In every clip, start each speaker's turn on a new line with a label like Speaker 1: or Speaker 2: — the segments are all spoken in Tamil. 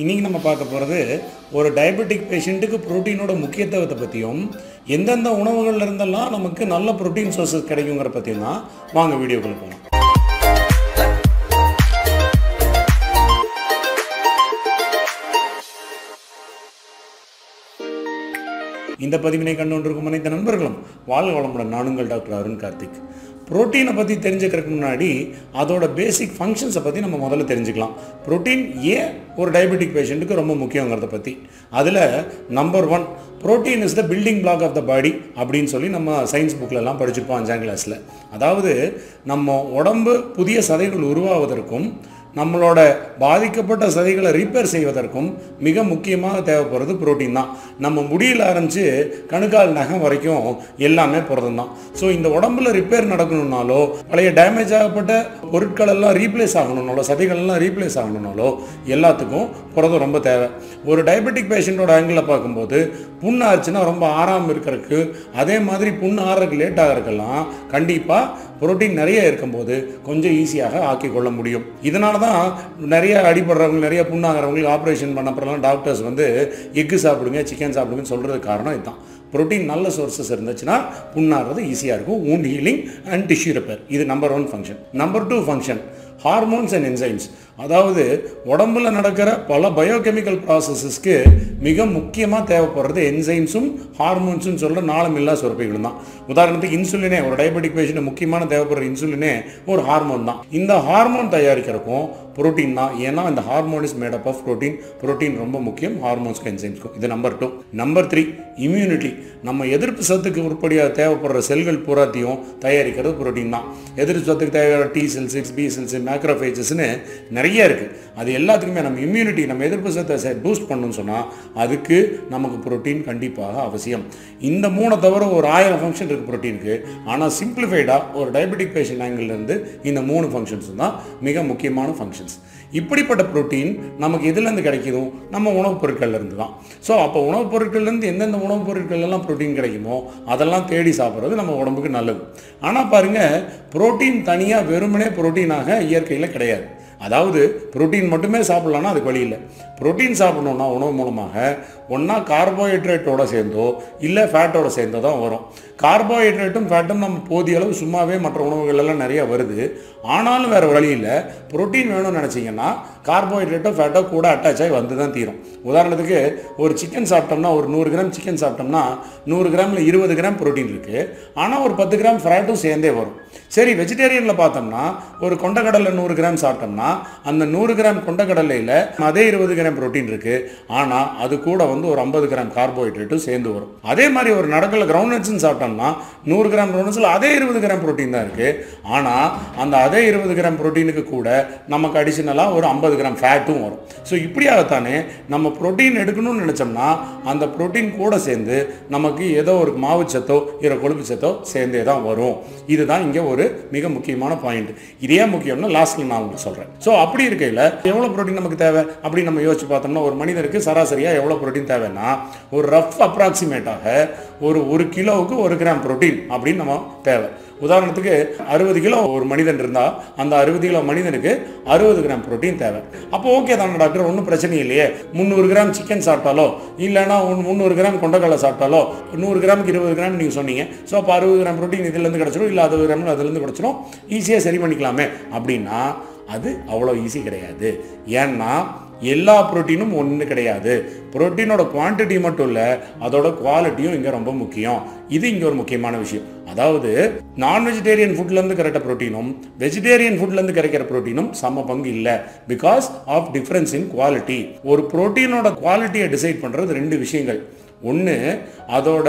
Speaker 1: இன்றைக்கி நம்ம பார்க்க போகிறது ஒரு டயபெட்டிக் பேஷண்ட்டுக்கு புரோட்டீனோட முக்கியத்துவத்தை பற்றியும் எந்தெந்த உணவுகளில் இருந்தெல்லாம் நமக்கு நல்ல புரோட்டீன் சோர்சஸ் கிடைக்குங்கிற பற்றியும் தான் வாங்க வீடியோக்குள்ள போகலாம் இந்த பதிவினை கண்டுகொண்டிருக்கும் அனைத்து நண்பர்களும் வாழ்க வளமுடன். நானுங்கள் டாக்டர் அருண் கார்த்திக். புரோட்டீனை பற்றி தெரிஞ்சுக்கிறதுக்கு முன்னாடி அதோட பேசிக் ஃபங்க்ஷன்ஸை பற்றி நம்ம முதல்ல தெரிஞ்சுக்கலாம். புரோட்டீன் ஏன் ஒரு டயபெட்டிக் பேஷண்ட்டுக்கு ரொம்ப முக்கியங்கிறத பற்றி அதில் number one protein is the building block of the body அப்படின்னு சொல்லி நம்ம சயின்ஸ் புக்கிலலாம் படிச்சிருப்போம் அஞ்சாம் கிளாஸில் அதாவது நம்ம உடம்பு புதிய சதைகள் உருவாவதற்கும் நம்மளோட பாதிக்கப்பட்ட சதைகளை ரிப்பேர் செய்வதற்கும் மிக முக்கியமாக தேவைப்படுறது புரோட்டீன் தான். நம்ம முடியில் ஆரம்பித்து கணுக்கால் நகம் வரைக்கும் எல்லாமே புரதம் தான். ஸோ இந்த உடம்புல ரிப்பேர் நடக்கணும்னாலோ பழைய டேமேஜ் ஆகப்பட்ட பொருட்கள் எல்லாம் ரீப்ளேஸ் ஆகணும்னாலோ சதைகள் எல்லாம் ரீப்ளேஸ் ஆகணும்னாலோ எல்லாத்துக்கும் புரதம் ரொம்ப தேவை. ஒரு டயபெட்டிக் பேஷண்ட்டோட ஆங்கிளில் பார்க்கும்போது புண்ணு ஆச்சுன்னா ரொம்ப ஆறாமல் இருக்கிறதுக்கு அதே மாதிரி புண்ணு ஆறுறதுக்கு லேட் ஆகிறதுக்கெல்லாம் கண்டிப்பாக புரோட்டீன் நிறைய இருக்கும்போது கொஞ்சம் ஈஸியாக ஆக்கி கொள்ள முடியும். இதனால தான் நிறைய அடிபடுறவங்க நிறைய புண்ணாகிறவங்களுக்கு ஆப்ரேஷன் பண்ண டாக்டர்ஸ் வந்து எக்கு சாப்பிடுங்க சிக்கன் சாப்பிடுங்கன்னு சொல்கிறதுக்கு காரணம் இதுதான். புரோட்டீன் நல்ல சோர்சஸ் இருந்துச்சுன்னா புண்ணாகிறது ஈஸியாக இருக்கும். Wound healing and tissue repair இது number one function number two function hormones and enzymes அதாவது உடம்புல நடக்கிற பல பயோகெமிக்கல் ப்ராசஸஸ்க்கு மிக முக்கியமாக தேவைப்படுறது என்சைம்ஸும் ஹார்மோன்ஸும் சொல்கிற நாளமில்லா சுரப்பிகளும் தான். உதாரணத்துக்கு இன்சுலினே ஒரு டயபெட்டிக் பேஷண்ட் முக்கியமான தேவைப்படுற இன்சுலினே ஒரு ஹார்மோன் தான். இந்த ஹார்மோன் தயாரிக்கிறக்கும் புரோட்டீன் தான். ஏன்னா இந்த hormone is made up of protein protein ரொம்ப முக்கியம். ஹார்மோன்ஸ்க்கு என்சைம்ஸ்க்கும் இது number two number three immunity நம்ம எதிர்ப்பு சத்துக்கு உருப்படியாக தேவைப்படுற செல்கள் பூராத்தையும் தயாரிக்கிறது புரோட்டீன் தான். எதிர்ப்பு சத்துக்கு தேவையான டி செல்ஸ் பி செல்ஸ் மேக்ரோஃபேஜஸ்னு நிறைய இருக்குது அது எல்லாத்துக்குமே நம்ம இம்யூனிட்டி நம்ம எதிர்ப்பு சத்தை பூஸ்ட் பண்ணணும்னு சொன்னால் அதுக்கு நமக்கு புரோட்டீன் கண்டிப்பாக அவசியம். இந்த மூணை தவிர ஒரு ஆயிரம் ஃபங்க்ஷன் இருக்குது புரோட்டீனுக்கு ஆனால் சிம்பிளிஃபைடாக ஒரு டயபெட்டிக் பேஷண்ட் ஆங்கிள்லேருந்து இந்த மூணு ஃபங்க்ஷன்ஸ் தான் மிக முக்கியமான ஃபங்க்ஷன் ஃபங்க்ஷன்ஸ் இப்படிப்பட்ட புரோட்டீன் நமக்கு எதுலேருந்து கிடைக்குதும் நம்ம உணவுப் பொருட்கள்லேருந்து தான். ஸோ அப்போ உணவுப் பொருட்கள்லேருந்து எந்தெந்த உணவுப் பொருட்கள் எல்லாம் புரோட்டீன் கிடைக்குமோ அதெல்லாம் தேடி சாப்பிட்றது நம்ம உடம்புக்கு நல்லது. ஆனால் பாருங்கள் புரோட்டீன் தனியாக வெறுமனே புரோட்டீனாக இயற்கையில் கிடையாது. அதாவது புரோட்டீன் மட்டுமே சாப்பிட்லான்னா அதுக்கு வழி இல்லை. புரோட்டீன் சாப்பிடணுன்னா உணவு மூலமாக ஒன்றா கார்போஹைட்ரேட்டோட சேர்ந்தோ இல்லை ஃபேட்டோட சேர்ந்தோ தான் வரும். கார்போஹைட்ரேட்டும் ஃபேட்டும் நம்ம போதிய அளவு சும்மாவே மற்ற உணவுகளெல்லாம் நிறையா வருது. ஆனாலும் வேறு வழி இல்லை. புரோட்டீன் வேணும்னு நினச்சிங்கன்னா கார்போஹைட்ரேட்டோ ஃபேட்டோ கூட அட்டாச் ஆகி வந்து தான் தீரும். உதாரணத்துக்கு ஒரு சிக்கன் சாப்பிட்டோம்னா ஒரு நூறு கிராம் சிக்கன் சாப்பிட்டோம்னா நூறு கிராமில் இருபது கிராம் புரோட்டீன் இருக்குது ஆனால் ஒரு பத்து கிராம் ஃபேட்டும் சேர்ந்தே வரும். சரி வெஜிடேரியனில் பார்த்தோம்னா ஒரு கொண்டக்கடலை நூறு கிராம் சாப்பிட்டோம்னா அந்த நூறு கிராம் கொண்டக்கடலையில் அதே இருபது கிராம் புரோட்டீன் இருக்குது ஆனால் அது கூட வந்து ஒரு ஐம்பது கிராம் கார்போஹைட்ரேட்டும் சேர்ந்து வரும். அதே மாதிரி ஒரு நடக்கல கிரவுண்ட் நட்ஸ்னு சாப்பிட்டோம்னா நூறு கிராம் கிரவுண்ட்ஸில் அதே இருபது கிராம் புரோட்டீன் தான் இருக்குது ஆனால் அந்த அதே இருபது கிராம் புரோட்டீனுக்கு கூட நமக்கு அடிஷனலாக ஒரு ஐம்பது கிராம் ஃபேட்டும் வரும். ஸோ இப்படியாகத்தானே நம்ம புரோட்டீன் எடுக்கணும்னு நினச்சோம்னா அந்த புரோட்டீன் கூட சேர்ந்து நமக்கு ஏதோ ஒரு மாவுச்சத்தோ இல்லை கொழுப்பு சத்தோ சேர்ந்தே தான் வரும். இதுதான் இங்கே ஒரு மிக முக்கியமான பாயிண்ட் இதே முக்கியம்னா லாஸ்ட்டில் நான் உங்களுக்கு சொல்கிறேன் ஸோ அப்படி இருக்கையில் எவ்வளோ புரோட்டீன் நமக்கு தேவை? அப்படின்னு நம்ம யோசிச்சு பார்த்தோம்னா ஒரு மனிதருக்கு சராசரியாக எவ்வளோ ப்ரோட்டீன் தேவைன்னா ஒரு ரஃப் அப்ராக்சிமேட்டாக ஒரு ஒரு கிலோவுக்கு ஒரு கிராம் புரோட்டீன் அப்படின்னு நம்ம தேவை. உதாரணத்துக்கு அறுபது கிலோ ஒரு மனிதன் இருந்தால் அந்த அறுபது கிலோ மனிதனுக்கு அறுபது கிராம் புரோட்டீன் தேவை. அப்போ ஓகே தானே டாக்டர் ஒன்றும் பிரச்சனை இல்லையே. முந்நூறு கிராம் சிக்கன் சாப்பிட்டாலோ இல்லைனா முந்நூறு கிராம் கொண்டக்கடலை சாப்பிட்டாலோ நூறு கிராமுக்கு இருபது கிராம் நீங்கள் சொன்னீங்க. ஸோ அப்போ அறுபது கிராம் புரோட்டீன் இதுலேருந்து கிடச்சிரும் இல்லை அறுபது கிராம் அதுலேருந்து கிடச்சிரும். ஈஸியாக சரி பண்ணிக்கலாமே. அப்படின்னா அது அவ்வளோ ஈஸி கிடையாது. ஏன்னா எல்லா புரோட்டீனும் ஒன்று கிடையாது. புரோட்டீனோட குவான்டிட்டி மட்டும் இல்லை அதோட குவாலிட்டியும் இங்கே ரொம்ப முக்கியம். இது இங்கே ஒரு முக்கியமான விஷயம். அதாவது நான் வெஜிடேரியன் ஃபுட்லேருந்து கிடைக்கிற ப்ரோட்டீனும் வெஜிடேரியன் ஃபுட்லேருந்து கிடைக்கிற புரோட்டீனும் சம பங்கு இல்லை. Because of difference in quality ஒரு புரோட்டீனோட குவாலிட்டியை டிசைட் பண்ணுறது ரெண்டு விஷயங்கள். ஒன்று அதோட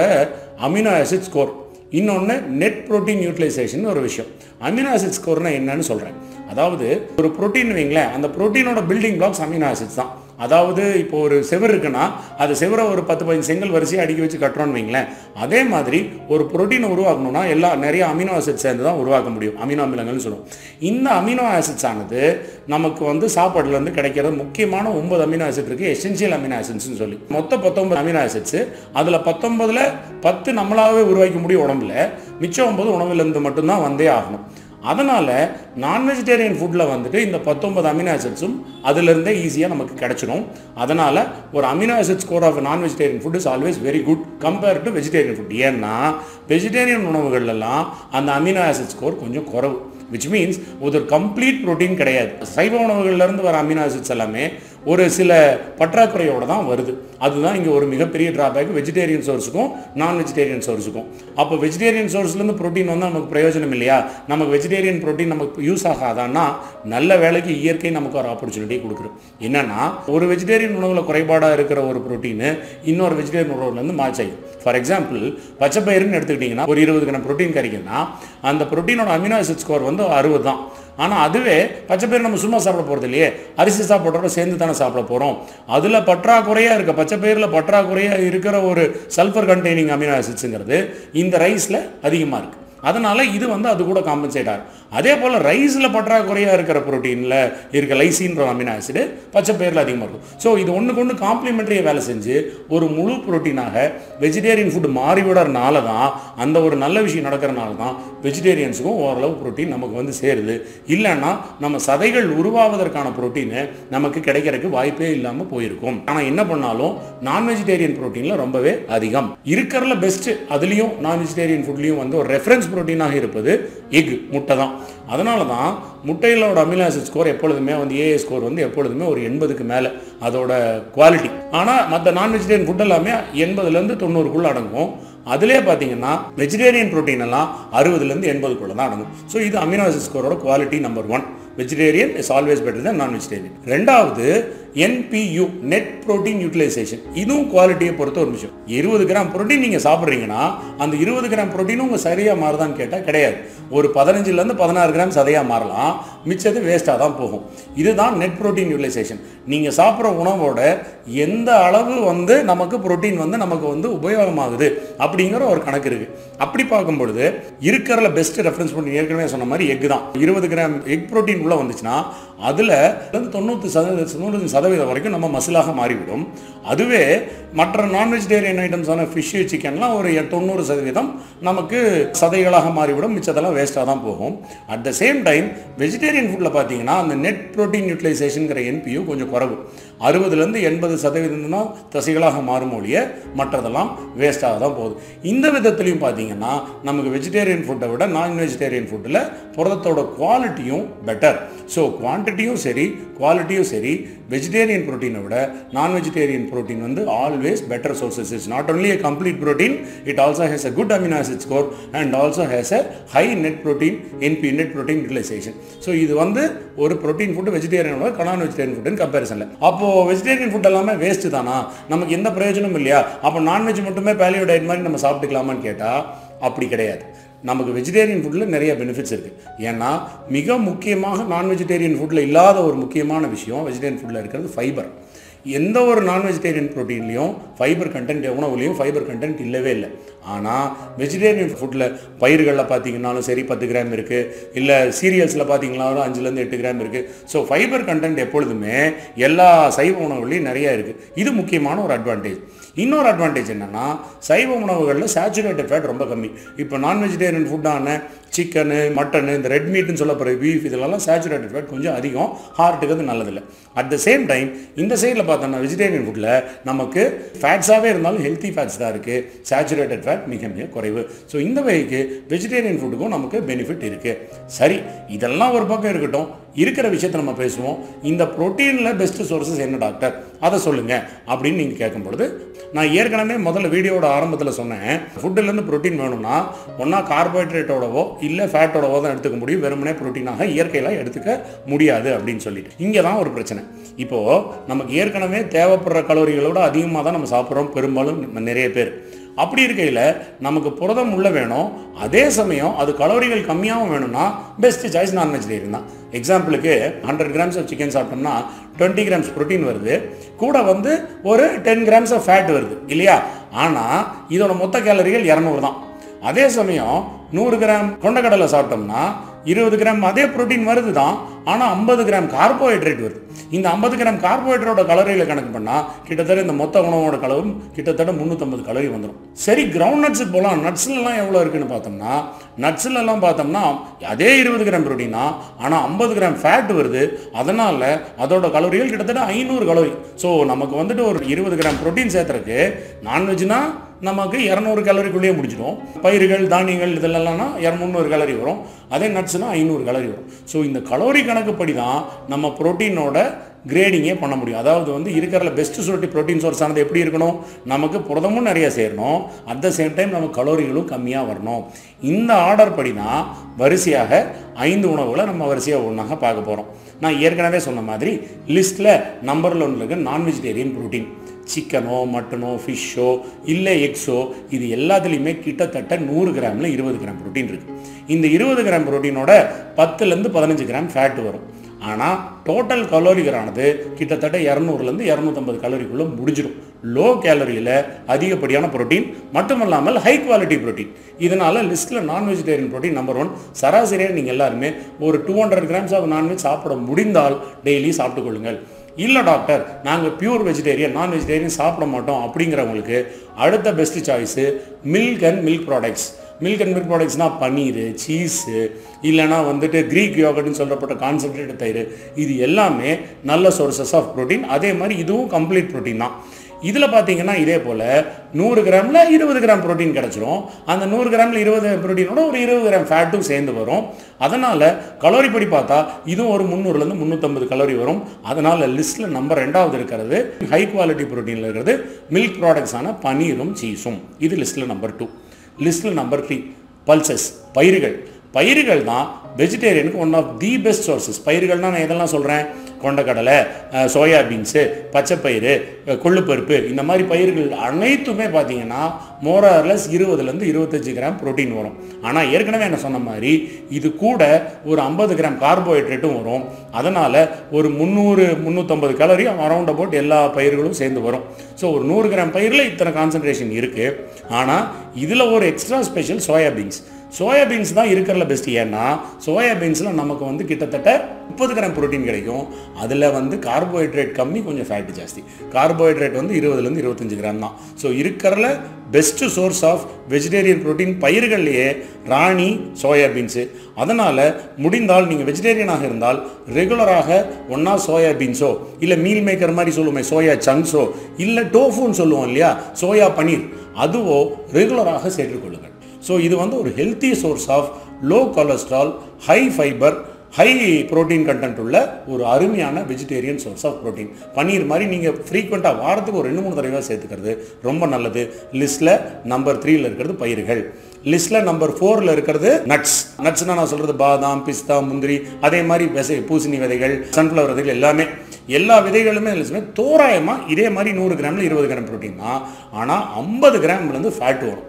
Speaker 1: அமினோ ஆசிட் ஸ்கோர் இன்னொன்று நெட் ப்ரோட்டீன் யூட்டிலைசேஷன் ஒரு விஷயம். அமினோ ஆசிட் ஸ்கோர்னா என்னன்னு சொல்கிறேன் அதாவது ஒரு ப்ரோட்டீன் வைங்களேன் அந்த ப்ரோட்டீனோட பில்டிங் பிளாக்ஸ் அமினோ ஆசிட்ஸ் தான். அதாவது இப்போ ஒரு செவர் இருக்குன்னா அது செவரை ஒரு பத்து பதினஞ்சு செங்கல் வரிசையை அடுக்கி வச்சு கட்டுறோன்னு வைங்களேன் அதே மாதிரி ஒரு புரோட்டீனை உருவாக்கணும்னா எல்லா நிறைய அமினோ ஆசிட் சேர்ந்து தான் உருவாக்க முடியும். அமினோ அமிலங்கள்னு சொல்லுவோம். இந்த அமினோ ஆசிட்ஸ் ஆனது நமக்கு வந்து சாப்பாடுலேருந்து கிடைக்கிற முக்கியமான ஒன்பது அமினோ ஆசிட் இருக்குது எசென்சியல் அமினோ ஆசிட்ஸ்னு சொல்லி. மொத்தம் பத்தொன்பது அமினோ ஆசிட்ஸ் அதில் பத்தொன்பதில் பத்து நம்மளாகவே உருவாக்க முடியும் உடம்புல மிச்சம் ஒன்பது உணவுலேருந்து மட்டும்தான் வந்தே ஆகணும். அதனால் நான் வெஜிடேரியன் ஃபுட்டில் வந்துட்டு இந்த பத்தொன்பது அமினோ ஆசிட்ஸும் அதிலிருந்தே ஈஸியாக நமக்கு கிடச்சிடும் அதனால் ஒரு amino acid score of non vegetarian food is always very good compare to vegetarian food ஏன்னா வெஜிடேரியன் உணவுகள்லாம் அந்த அமினோ ஆசிட் ஸ்கோர் கொஞ்சம் குறவு. விச் மீன்ஸ் ஒரு கம்ப்ளீட் ப்ரோட்டீன் கிடையாது. சைவ உணவுகள்லேருந்து வர அமினோ ஆசிட்ஸ் எல்லாமே ஒரு சில பற்றாக்குறையோடு தான் வருது. அதுதான் இங்கே ஒரு மிகப்பெரிய ட்ராபேக் வெஜிடேரியன் சோர்ஸுக்கும் நான் வெஜிடேரியன் சோர்ஸுக்கும் அப்போ வெஜிடேரியன் சோர்ஸ்லேருந்து ப்ரோட்டீன் வந்து நமக்கு பிரயோஜனம் இல்லையா? நமக்கு வெஜிடேரியன் ப்ரோட்டீன் நமக்கு யூஸ் ஆகாதான்னா நல்ல வேலைக்கு இயற்கை நமக்கு ஒரு ஆப்பர்ச்சுனிட்டி கொடுக்குறோம் என்னென்னா ஒரு வெஜிடேரியன் உணவில் குறைபாடாக இருக்கிற ஒரு ப்ரோட்டீன் இன்னொரு வெஜிடேரியன் உணவுலேருந்து மாச் ஆகும் ஃபார் எக்ஸாம்பிள் பச்சைப்பயிறுன்னு எடுத்துக்கிட்டிங்கன்னா ஒரு இருபது கிராம் ப்ரோட்டீன் கறிக்குன்னா அந்த ப்ரோட்டீனோட அமினோ ஆசிட் ஸ்கோர் வந்து அறுபது தான். ஆனால் அதுவே பச்சைப்பயிறு நம்ம சும்மா சாப்பிட போகிறது இல்லையே அரிசி சாப்பிட்றோட சேர்ந்து தானே சாப்பிட போகிறோம் அதில் பற்றாக்குறையாக இருக்க பச்சைப்பயிரில் பற்றாக்குறையாக இருக்கிற ஒரு சல்ஃபர் கண்டெய்னிங் அமினோ ஆசிட்ஸுங்கிறது இந்த ரைஸில் அதிகமாக இருக்குது அதனால் இது வந்து அது கூட காம்பன்சேட் ஆகும். அதே போல் ரைஸில் பற்றாக்குறையாக இருக்கிற ப்ரோட்டீனில் இருக்க லைசின்ற அமினோ ஆசிடு பச்சை பயிரில் அதிகமாக இருக்கும். ஸோ இது ஒன்றுக்கு ஒன்று காம்ப்ளிமெண்ட்ரியை வேலை செஞ்சு ஒரு முழு ப்ரோட்டீனாக வெஜிடேரியன் ஃபுட் மாறிவிடறனால தான் அந்த ஒரு நல்ல விஷயம் நடக்கிறனால தான் வெஜிடேரியன்ஸுக்கும் ஓரளவு ப்ரோட்டீன் நமக்கு வந்து சேருது. இல்லைன்னா நம்ம சதைகள் உருவாவதற்கான ப்ரோட்டீனு நமக்கு கிடைக்கிறதுக்கு வாய்ப்பே இல்லாமல் போயிருக்கும். ஆனால் என்ன பண்ணாலும் நான் வெஜிடேரியன் ப்ரோட்டீனில் ரொம்பவே அதிகம். இருக்கிறதுல பெஸ்ட்டு அதுலேயும் நான் வெஜிடேரியன் ஃபுட்லேயும் வந்து ஒரு ரெஃபரன்ஸ் ப்ரோட்டீனாக இருப்பது எக் முட்டை தான். அதனால தான் முட்டையிலோட அமினாசிட் ஸ்கோர் எப்பொழுதுமே வந்து ஏஏ ஸ்கோர் வந்து எப்பொழுதுமே ஒரு எண்பதுக்கு மேலே அதோட குவாலிட்டி ஆனால் மற்ற நான் வெஜிடேரியன் ஃபுட் எல்லாமே எண்பதுலேருந்து தொண்ணூறுக்குள்ள அடங்கும். அதிலே பார்த்தீங்கன்னா வெஜிடேரியன் ப்ரோட்டீன் எல்லாம் அறுபதுலேருந்து எண்பதுக்குள்ளே தான் அடங்கும். ஸோ இது amino acid ஸ்கோரோட quality number one vegetarian is always better than non vegetarian ரெண்டாவது என்பியு நெட் புரோட்டீன் யூட்டிலைசேஷன் இதுவும் குவாலிட்டியை பொறுத்த ஒரு விஷயம். இருபது கிராம் புரோட்டீன் நீங்கள் சாப்பிட்றீங்கன்னா அந்த இருபது கிராம் ப்ரோட்டீனும் உங்கள் சரியாக மாறுதான்னு கேட்டால் கிடையாது. ஒரு பதினஞ்சுலேருந்து பதினாறு கிராம் சதையாக மாறலாம். மிச்சது வேஸ்ட்டாக தான் போகும். இதுதான் நெட் புரோட்டீன் யூட்டிலைசேஷன் நீங்கள் சாப்பிட்ற உணவோட எந்த அளவு வந்து நமக்கு புரோட்டீன் வந்து நமக்கு வந்து உபயோகமாகுது அப்படிங்கிற ஒரு கணக்கு இருக்குது அப்படி பார்க்கும் பொழுது இருக்கிறதுல பெஸ்ட் ரெஃபரன்ஸ் பண்ணி ஏற்கனவே சொன்ன மாதிரி எக் தான். இருபது கிராம் எக் புரோட்டீன் உள்ளே வந்துச்சுன்னா அதில் தொண்ணூற்றி சதவீத தொண்ணூறு சதவீதம் வரைக்கும் நம்ம மசிலாக மாறிவிடும். அதுவே மற்ற நான் வெஜிடேரியன் ஐட்டம்ஸான ஃபிஷ்ஷு சிக்கன்லாம் ஒரு தொண்ணூறு சதவீதம் நமக்கு சதைகளாக மாறிவிடும். மிச்சதெல்லாம் வேஸ்ட்டாக தான் போகும். At the same time vegetarian ஃபுட்டில் பார்த்தீங்கன்னா அந்த நெட் ப்ரோட்டீன் யூட்டிலைசேஷனுங்கிற என்பியும் கொஞ்சம் குறைவு. அறுபதுலேருந்து எண்பது சதவீதம் தான் தசைகளாக மாறும் ஒழிய மற்றதெல்லாம் வேஸ்ட்டாக தான் போகுது. இந்த விதத்துலையும் பார்த்தீங்கன்னா நமக்கு வெஜிடேரியன் ஃபுட்டை விட நான் வெஜிடேரியன் ஃபுட்டில் புரதத்தோட குவாலிட்டியும் பெட்டர் ஸோ குவான்டிட்டியும் சரி குவாலிட்டியும் சரி வெஜிடேரியன் ப்ரோட்டீனை விட நான் வெஜிடேரியன் ப்ரோட்டீன் வந்து always better sources is not only a complete protein it also has a good amino acid score and also has a high net protein NP net protein utilization so இது வந்து ஒரு ப்ரோட்டீன் ஃபுட் வெஜிடேரியனோட நான் வெஜிடேரியன் ஃபுட்டுன்னு கம்பேரிசனில் அப்போ வெஜிடேரியன் ஃபுட் எல்லாமே வேஸ்ட்டு தானா? நமக்கு எந்த பிரயோஜனமும் இல்லையா? அப்போ நான்வெஜ் மட்டுமே பேலியோ டயட் மாதிரி நம்ம சாப்பிட்டுக்கலாமான்னு கேட்டால் அப்படி கிடையாது. நமக்கு வெஜிடேரியன் ஃபுட்டில் நிறைய பெனிஃபிட்ஸ் இருக்குது ஏன்னா மிக முக்கியமாக நான் வெஜிடேரியன் ஃபுட்டில் இல்லாத ஒரு முக்கியமான விஷயம் வெஜிடேரியன் ஃபுட்டில் இருக்கிறது ஃபைபர் எந்த ஒரு நான் வெஜிடேரியன் ஃபைபர் கண்டென்ட் உணவுலேயும் ஃபைபர் கண்டென்ட் இல்லவே இல்லை. ஆனால் வெஜிடேரியன் ஃபுட்டில் பயிர்களில் பார்த்தீங்கன்னாலும் சரி பத்து கிராம் இருக்குது இல்லை சீரியல்ஸில் பார்த்தீங்கன்னாலும் அஞ்சுலேருந்து எட்டு கிராம் இருக்குது ஸோ ஃபைபர் கண்டென்ட் எப்பொழுதுமே எல்லா சைவ உணவுகளையும் நிறைய இருக்குது இது முக்கியமான ஒரு அட்வான்டேஜ் இன்னொரு அட்வான்டேஜ் என்னென்னா சைவ உணவுகளில் சேச்சுரேட்டட் ஃபேட் ரொம்ப கம்மி. இப்போ நான் வெஜிடேரியன் ஃபுட்டான சிக்கனு மட்டனு இந்த ரெட் மீட்னு சொல்லப்படுற பீஃப் இதெல்லாம் சேச்சுரேட்டட் ஃபேட் கொஞ்சம் அதிகம். ஹார்ட்டுக்கு அது நல்லதில்லை. அட் த சேம் டைம் இந்த சைடில் பார்த்தோம்னா வெஜிடேரியன் ஃபுட்டில் நமக்கு ஃபேட்ஸாகவே இருந்தாலும் ஹெல்த்தி ஃபேட்ஸ் தான் இருக்குது சேச்சுரேட்டட் ஃபேட் மிக மிக குறைவு. ஸோ இந்த வகைக்கு வெஜிடேரியன் ஃபுட்டுக்கும் நமக்கு பெனிஃபிட் இருக்குது சரி இதெல்லாம் ஒரு பக்கம் இருக்கட்டும். இருக்கிற விஷயத்தை நம்ம பேசுவோம். இந்த ப்ரோட்டீனில் பெஸ்ட் சோர்சஸ் என்ன டாக்டர் அதை சொல்லுங்கள் அப்படின்னு நீங்கள் கேட்கும் பொழுது நான் ஏற்கனவே முதல்ல வீடியோட ஆரம்பத்தில் சொன்னேன். ஃபுட்டுலேருந்து ப்ரோட்டீன் வேணும்னா ஒன்றா கார்போஹைட்ரேட்டோடவோ இல்லை ஃபேட்டோடவோ தான் எடுத்துக்க முடியும். வெறுமனே ப்ரோட்டீனாக இயற்கையில் எடுத்துக்க முடியாது அப்படின்னு சொல்லிட்டு. இங்கே தான் ஒரு பிரச்சனை. இப்போது நமக்கு ஏற்கனவே தேவைப்படுற கலோரிகளோட அதிகமாக தான் நம்ம சாப்பிட்றோம். பெரும்பாலும் நிறைய பேர். அப்படி இருக்கையில் நமக்கு புரதம் உள்ள வேணும். அதே சமயம் அது கலோரிகள் கம்மியாகவும் வேணும்னா பெஸ்ட் சாய்ஸ் நான் வெஜிடேரியன் தான். எக்ஸாம்பிளுக்கு ஹண்ட்ரட் கிராம்ஸ் ஆஃப் சிக்கன் சாப்பிட்டோம்னா டுவெண்ட்டி கிராம்ஸ் ப்ரோட்டீன் வருது. கூட வந்து ஒரு டென் கிராம்ஸ் ஆஃப் ஃபேட் வருது. இல்லையா? ஆனால் இதோட மொத்த கேலரிகள் இரநூறு தான். அதே சமயம் நூறு கிராம் கொண்டக்கடலை சாப்பிட்டோம்னா இருபது கிராம் அதே புரோட்டீன் வருது தான் ஆனால் ஐம்பது கிராம் கார்போஹைட்ரேட் வருது. இந்த ஐம்பது கிராம் கார்போஹைட்ரேட்டோட கலரியில் கணக்கு பண்ணால் கிட்டத்தட்ட இந்த மொத்த உணவோட கலரும் கிட்டத்தட்ட முந்நூற்றம்பது கலரி வந்துடும் சரி கிரவுண்ட் நட்ஸுக்கு போகலாம் நட்ஸ்லலாம் எவ்வளோ இருக்குன்னு பார்த்தோம்னா நட்ஸ்லலாம் பார்த்தோம்னா அதே இருபது கிராம் புரோட்டீன் தான் ஆனால் ஐம்பது கிராம் ஃபேட் வருது. அதனால் அதோட கலோரிகள் கிட்டத்தட்ட ஐநூறு கலோரி ஸோ நமக்கு வந்துட்டு ஒரு இருபது கிராம் புரோட்டீன் சேர்த்துறதுக்கு நான்வெஜ்னால் நமக்கு இரநூறு கலரிக்குள்ளேயே முடிச்சிடும் பயிர்கள் தானியங்கள் இதெல்லாம்னா இரநூறு கேலரி வரும். அதே நட்ஸ்னால் ஐநூறு கேலரி வரும். ஸோ இந்த கலோரி கணக்குப்படி தான் நம்ம புரோட்டீனோட கிரேடிங்கே பண்ண முடியும். அதாவது வந்து இருக்கிற பெஸ்ட் சொல்லிட்டு ப்ரோட்டீன் சோர்ஸ் ஆனது எப்படி இருக்கணும்? நமக்கு புரதமும் நிறைய சேரணும். அட் த சேம் டைம் நமக்கு கலோரிகளும் கம்மியாக வரணும். இந்த ஆர்டர் படி தான் வரிசையாக ஐந்து உணவுகளை நம்ம வரிசையாக ஒன்றாக பார்க்க போகிறோம் நான் ஏற்கனவே சொன்ன மாதிரி லிஸ்ட்டில் நம்பரில் ஒன்று இருக்குது நான் வெஜிடேரியன் ப்ரோட்டீன் சிக்கனோ மட்டனோ ஃபிஷ்ஷோ இல்லை எக்ஸோ இது எல்லாத்துலேயுமே கிட்டத்தட்ட நூறு கிராமில் இருபது கிராம் ப்ரோட்டீன் இருக்குது இந்த இருபது கிராம் ப்ரோட்டீனோட பத்துலேருந்து பதினஞ்சு கிராம் ஃபேட் வரும். ஆனால் டோட்டல் கலோரிகளானது கிட்டத்தட்ட இரநூறுலேருந்து இரநூத்தம்பது கலோரிக்குள்ளே முடிஞ்சிடும். லோ கேலரியில் அதிகப்படியான புரோட்டீன் மட்டுமல்லாமல் ஹை குவாலிட்டி புரோட்டீன் இதனால் லிஸ்ட்டில் நான் வெஜிடேரியன் புரோட்டீன் நம்பர் ஒன் சராசரியாக நீங்கள் எல்லாருமே ஒரு two hundred grams of non veg சாப்பிட முடிந்தால் டெய்லி சாப்பிட்டுக் கொள்ளுங்கள் இல்லை டாக்டர் நாங்கள் பியூர் வெஜிடேரியன் நான் வெஜிடேரியன் சாப்பிட மாட்டோம் அப்படிங்கிறவங்களுக்கு அடுத்த best choice milk and milk products milk and milk ப்ராடக்ட்ஸ்னால் paneer cheese இல்லைனா வந்துட்டு க்ரீக் யோகட்னு சொல்லப்பட்ட கான்சன்ட்ரேட்டட் தயிர். இது எல்லாமே நல்ல சோர்சஸ் ஆஃப் ப்ரோட்டீன் அதே மாதிரி இதுவும் கம்ப்ளீட் ப்ரோட்டீன் தான். இதில் பார்த்தீங்கன்னா இதே போல் நூறு கிராமில் இருபது கிராம் புரோட்டீன் கிடச்சிரும். அந்த நூறு கிராமில் இருபது புரோட்டீனோட ஒரு இருபது கிராம் ஃபேட்டும் சேர்ந்து வரும். அதனால் கலோரி படி பார்த்தா இதுவும் ஒரு முந்நூறுலேருந்து முந்நூற்றம்பது கலோரி வரும். அதனால் லிஸ்ட்டில் நம்பர் ரெண்டாவது இருக்கிறது ஹை குவாலிட்டி புரோட்டீனில் இருக்கிறது மில்க் ப்ராடக்ட்ஸான பனீரும் சீஸும் இது லிஸ்ட்டில் நம்பர் டூ லிஸ்ட்டில் நம்பர் த்ரீ பல்சஸ் பயிர்கள் பயிர்கள். தான் வெஜிடேரியனுக்கு one of the best sources பயிர்கள்னால் நான் எதெல்லாம் சொல்கிறேன் கொண்டக்கடலை சோயா பீன்ஸு பச்சைப்பயிறு கொள்ளுப்பருப்பு இந்த மாதிரி பயிர்கள் அனைத்துமே பார்த்தீங்கன்னா மோரார்லஸ் இருபதுலேருந்து இருபத்தஞ்சு கிராம் புரோட்டீன் வரும். ஆனால் ஏற்கனவே என்ன சொன்ன மாதிரி இது கூட ஒரு ஐம்பது கிராம் கார்போஹைட்ரேட்டும் வரும். அதனால் ஒரு முந்நூறு முந்நூற்றம்பது கலரி அரவுண்ட் அபவுட் எல்லா பயிர்களும் சேர்ந்து வரும். ஸோ ஒரு நூறு கிராம் பயிரில் இத்தனை கான்சன்ட்ரேஷன் இருக்குது ஆனால் இதில் ஒரு எக்ஸ்ட்ரா ஸ்பெஷல் சோயா சோயாபீன்ஸ் தான் இருக்கிறதுல பெஸ்ட் ஏன்னா சோயா பீன்ஸில் நமக்கு வந்து கிட்டத்தட்ட முப்பது கிராம் புரோட்டீன் கிடைக்கும். அதில் வந்து கார்போஹைட்ரேட் கம்மி கொஞ்சம் ஃபேட் ஜாஸ்தி. கார்போஹைட்ரேட் வந்து இருபதுலேருந்து இருபத்தஞ்சு கிராம் தான். So இருக்கிறல best source of vegetarian protein பயிர்கள்லேயே ராணி சோயாபீன்ஸு அதனால் முடிந்தால் நீங்கள் வெஜிடேரியனாக இருந்தால் ரெகுலராக ஒன்றா சோயாபீன்ஸோ இல்லை மீல் மேக்கர் மாதிரி சொல்லுவோமே சோயா சங்ஸோ இல்லை டோஃபுன்னு சொல்லுவோம் இல்லையா? சோயா பனீர் அதுவோ ரெகுலராக சேர்த்துக்கொள்ளுங்கள் ஸோ இது வந்து ஒரு healthy source of low cholesterol high fibre high protein content உள்ள ஒரு அருமையான vegetarian source of protein paneer மாதிரி நீங்கள் ஃப்ரீக்வெண்ட்டாக வாரத்துக்கு ஒரு ரெண்டு மூணு தடவை சேர்த்துக்கிறது ரொம்ப நல்லது. லிஸ்ட்டில் நம்பர் த்ரீயில் இருக்கிறது பயிர்கள். லிஸ்ட்டில் நம்பர் ஃபோரில் இருக்கிறது நட்ஸ் நட்ஸ்னால் நான் சொல்கிறது பாதாம் பிஸ்தா முந்திரி அதே மாதிரி விசை பூசணி விதைகள் சன்ஃப்ளவர் விதைகள் எல்லாமே. எல்லா விதைகளுமே எல்லாமே தோராயமாக இதே மாதிரி நூறு கிராமில் இருபது கிராம் புரோட்டீன் தான். ஆனால் ஐம்பது கிராம்லேருந்து ஃபேட் வரும்.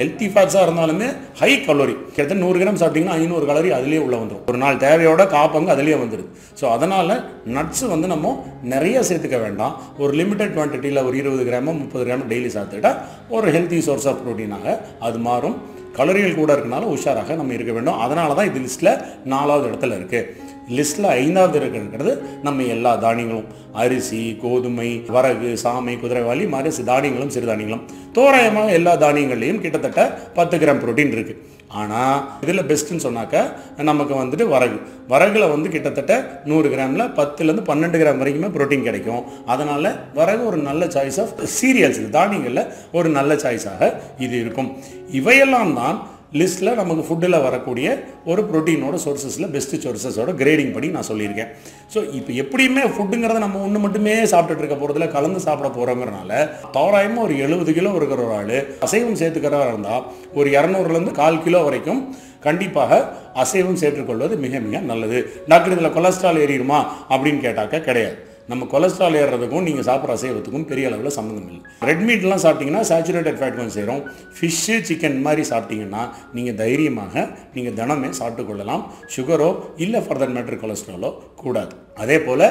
Speaker 1: ஹெல்த்தி ஃபேட்ஸாக இருந்தாலுமே ஹை கலோரி கிட்டத்தட்ட நூறு கிராம் சாப்பிட்டீங்கன்னா ஐநூறு கலோரி அதுலேயே உள்ள வந்துடும் ஒரு நாள் தேவையோட காப்பங்கு அதுலேயே வந்துடுது ஸோ அதனால் நட்ஸ் வந்து நம்ம நிறைய சேர்த்துக்க வேண்டாம். ஒரு லிமிட்டட் குவான்டிட்டியில் ஒரு இருபது கிராமோ முப்பது கிராமோ டெய்லி சாப்பிட்டுட்டா ஒரு ஹெல்த்தி சோர்ஸ் ஆஃப் ப்ரோட்டீனாக அது மாறும். கலோரிகள் கூட இருக்கனால உஷாராக நம்ம இருக்க வேண்டும். அதனால தான் இது லிஸ்ட்டில் நாலாவது இடத்துல இருக்குது லிஸ்ட்டில் ஐந்தாவது இருக்கிறது நம்ம எல்லா தானியங்களும். அரிசி கோதுமை வரகு சாமை குதிரைவாளி மாதிரி தானியங்களும் சிறுதானியங்களும் தோராயமாக எல்லா தானியங்கள்லையும் கிட்டத்தட்ட பத்து கிராம் புரோட்டீன் இருக்குது ஆனால் இதில் பெஸ்ட்டுன்னு சொன்னாக்க நமக்கு வந்துட்டு வரகு. வரகுல வந்து கிட்டத்தட்ட நூறு கிராமில் பத்துலேருந்து பன்னெண்டு கிராம் வரைக்குமே ப்ரோட்டீன் கிடைக்கும். அதனால் வரகு ஒரு நல்ல சாய்ஸ் ஆஃப் சீரியல்ஸ் தானியங்களில் ஒரு நல்ல சாய்ஸாக இது இருக்கும். இவையெல்லாம் தான் லிஸ்ட்டில் நமக்கு ஃபுட்டில் வரக்கூடிய ஒரு ப்ரோட்டீனோட சோர்சஸில் பெஸ்ட்டு சோர்சஸோட கிரேடிங் படி நான் சொல்லியிருக்கேன். ஸோ இப்போ எப்படியுமே ஃபுட்டுங்கிறத நம்ம ஒன்று மட்டுமே சாப்பிட்டுட்டு இருக்க போகிறதுல கலந்து சாப்பிட போகிறோங்கிறனால தோராயமாக ஒரு எழுபது கிலோ இருக்கிற ஒரு ஆள் அசைவம் சேர்த்துக்கிறவா இருந்தால் ஒரு இரநூறுலேருந்து கால் கிலோ வரைக்கும் கண்டிப்பாக அசைவம் சேர்த்துக்கொள்வது மிக மிக நல்லது. டாக்டர் இதில் கொலஸ்ட்ரால் ஏறிடுமா? அப்படின்னு கேட்டாக்க கிடையாது. நம்ம கொலஸ்ட்ரால் ஏறுறதுக்கும் நீங்கள் சாப்பிட்ற அசைவத்துக்கும் பெரிய அளவில் சம்மந்தம் இல்லை. ரெட் மீட்லாம் சாப்பிட்டீங்கன்னா சேச்சுரேட்டட் ஃபேட் கொஞ்சம் சேரும். ஃபிஷ்ஷு சிக்கன் மாதிரி சாப்பிட்டீங்கன்னா நீங்கள் தைரியமாக நீங்கள் தினமே சாப்பிட்டுக்கொள்ளலாம் சுகரோ இல்லை ஃபர்தர் மேட்டர் கொலஸ்ட்ராலோ கூடாது. அதே போல்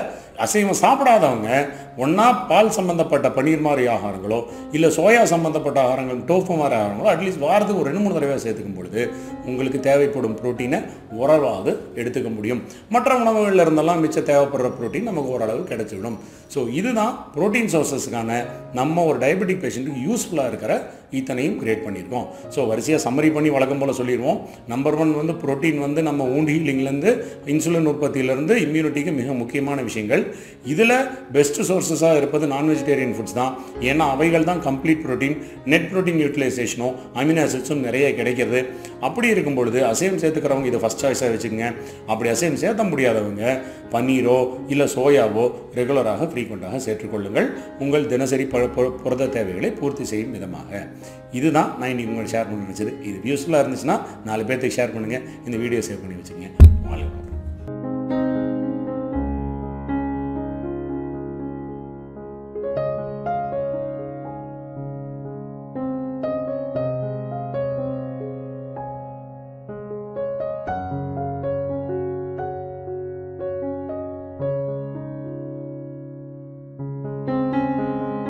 Speaker 1: அசைவம் சாப்பிடாதவங்க ஒன்றா பால் சம்மந்தப்பட்ட பன்னீர் மாதிரி ஆகாரங்களோ இல்லை சோயா சம்மந்தப்பட்ட ஆகாரங்கள் டோஃபு மாதிரி ஆகாரங்களோ அட்லீஸ்ட் வாரத்துக்கு ஒரு ரெண்டு மூணு தடவை சேர்த்துக்கும் பொழுது உங்களுக்கு தேவைப்படும் புரோட்டீனை ஓரளவாவது எடுத்துக்க முடியும். மற்ற உணவுகளில் இருந்தெல்லாம் மிச்சம் தேவைப்படுற புரோட்டீன் நமக்கு ஓரளவு கிடைச்சிவிடும் ஸோ இதுதான் புரோட்டீன் சோர்சஸ்க்கான நம்ம ஒரு டயபெட்டிக் பேஷண்ட்டுக்கு யூஸ்ஃபுல்லாக இருக்கிற இத்தனையும் கிரியேட் பண்ணியிருக்கோம். ஸோ வரிசையாக சம்மரி பண்ணி வழக்கம் போல் சொல்லிடுவோம். நம்பர் ஒன் வந்து புரோட்டீன் வந்து நம்ம wound ஹீலிங்லேருந்து இன்சுலின் உற்பத்தியிலேருந்து இம்யூனிட்டிக்கு மிக முக்கியமான விஷயங்கள். இதில் பெஸ்ட் சோர்ஸஸாக இருப்பது நான் வெஜிடேரியன் ஃபுட்ஸ் தான். ஏன்னா அவைகள் தான் கம்ப்ளீட் புரோட்டீன் நெட் புரோட்டீன் யூட்டிலைசேஷனும் அமினோ ஆசிட்ஸும் நிறைய கிடைக்கிறது. அப்படி இருக்கும் பொழுது அசைவம் சேர்த்துக்கிறவங்க இதை ஃபஸ்ட் சாய்ஸாக வச்சுக்கோங்க. அப்படி அசைவம் சேர்த்த முடியாதவங்க பன்னீரோ இல்லை சோயாவோ ரெகுலராக ஃப்ரீக்வெண்ட்டாக சேர்த்துக்கொள்ளுங்கள். உங்கள் தினசரி புரத தேவைகளை பூர்த்தி செய்யும் விதமாக. இதுதான் நான் இன்னைக்கு உங்களுக்கு ஷேர் பண்ண நினச்சது. இது யூஸ்ஃபுல்லாக இருந்துச்சுன்னா நாலு பேர்த்துக்கு ஷேர் பண்ணுங்கள் இந்த வீடியோ சேவ் பண்ணி வச்சுக்கோங்க. வாழ்க்கை